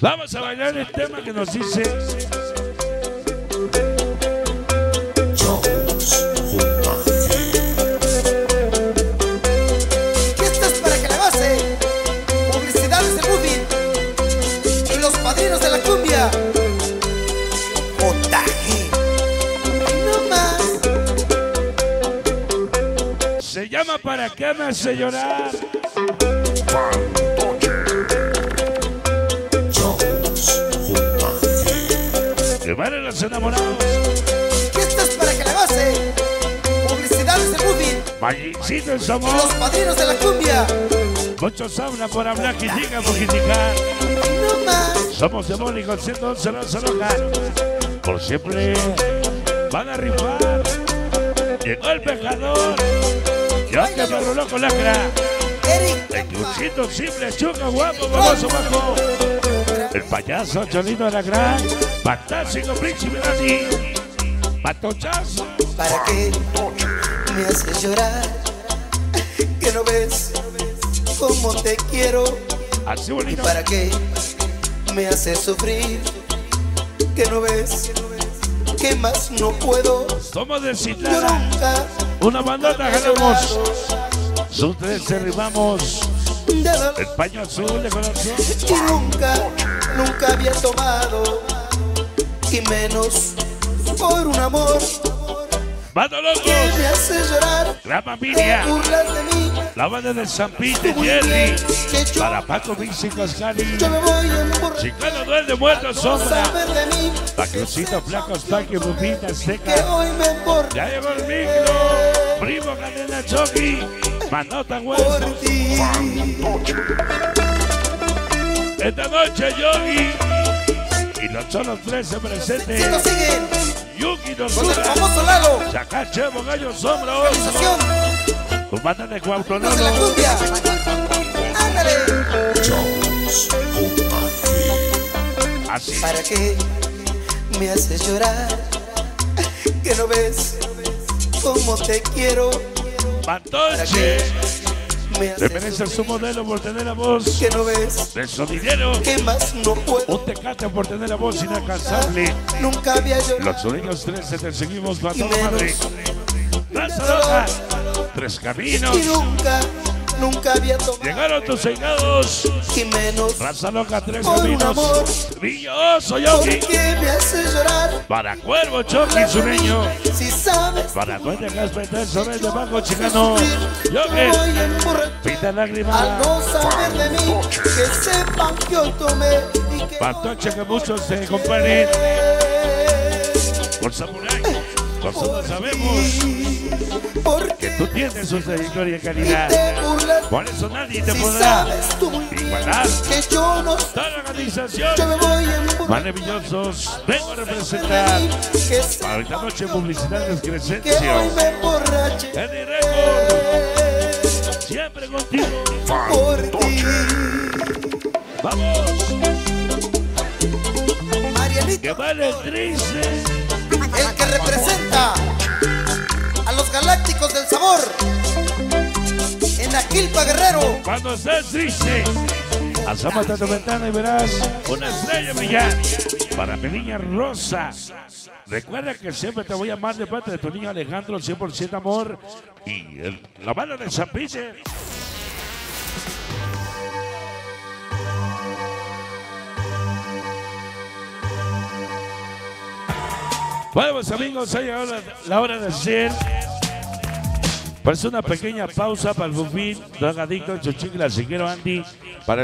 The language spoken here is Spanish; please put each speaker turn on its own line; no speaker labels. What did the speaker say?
Vamos a bailar el tema que nos dice.
Y esto es para que la goce. Publicidades de Movie. Y los padrinos de la cumbia. Montaje. No más.
Se llama ¿Para qué me hace llorar? Que valen los enamorados.
Y esto es para que la goce. Publicidades de Movie.
Vallecito Somos.
los padrinos de la cumbia.
Muchos hablan por hablar, critican por criticar.
No más.
Somos demónicos, 111 no se enojan. Por siempre van a rifar. Llegó el pecador. Yo que me roló con la cara.
Eric.
El cuchito simple, chuca, guapo, famoso, bajo. El payaso, Cholito de la Gran. Fantástico, príncipe Dani. Patochazo.
¿Para qué me haces llorar? Que no ves cómo te quiero.
Así
¿Y
bonito.
para qué me haces sufrir? Que no ves que más no puedo.
Somos de
nunca
Una bandota ganamos. Sus tres derribamos. El paño azul de corazón.
y nunca, nunca había tomado. Y menos por un amor
¡Mando
que
locos!
me hace llorar.
La familia.
de mí.
La banda del San Pete, Jerry. Para Paco Vinci Coscari.
yo me voy a.
Chicano duende muerto sombra. La Crucito Flacos Paque Bubita
Que
Seca. Ya llegó el micro. Primo Cadena Choki. Manota
por
Hueso.
ti.
Esta noche Yogi. Y los cholos tres se
Si nos
presenten.
siguen
Yuki
con el
Nosura.
famoso Lalo.
Chacachevo Gallo Sombra Oso.
Organización
Tu banda de
cumbia. Ándale.
Así.
¿Para qué me haces llorar? Que no ves cómo te quiero. ¿Para
Pantoche. Referencia a su modelo por tener la voz
Que no ves
de sonidero.
que más no puedo.
Un tecate por tener la voz inalcanzable.
Nunca había llorado.
Los sonidos 13 te seguimos matando madre.
menos
Plaza Roja. Tres caminos.
y nunca, nunca había tomado.
Llegaron tus cegados.
Y menos
Plaza Loca, tres caminos.
¿Por qué me haces llorar?
Para Cuervo, Choki, sureño.
Si sabes
Para Duende Gaspetel, sobre de Bajo
que
Chicano.
emborrachar.
Pita
Al
lágrima.
no saber de mí, que sepan que hoy tomé
Pantoche que muchos se comparen. Por Samurai. Nosotros sabemos que tú tienes un trayectoria y calidad. Por eso nadie te podrá igualar.
que yo no
Toda la organización.
yo me voy a emborrachar.
Maravillosos. Vengo a representar. Para esta noche publicidad de Crescencio. Eddie Record. Siempre contigo.
por ti.
Vamos. Que vale triste.
el que representa en Aquilpa Guerrero.
Cuando estés triste, asómate a tu ventana y verás una estrella brillar para mi niña Rosa. Recuerda que siempre te voy a amar de parte de tu niño Alejandro, 100% amor. Y la mano de Zapiche. Bueno, amigos, ha llegado la, la hora de hacer pues una pequeña pausa para el bufín, drogadicto, chuchicle, quiero Andy, para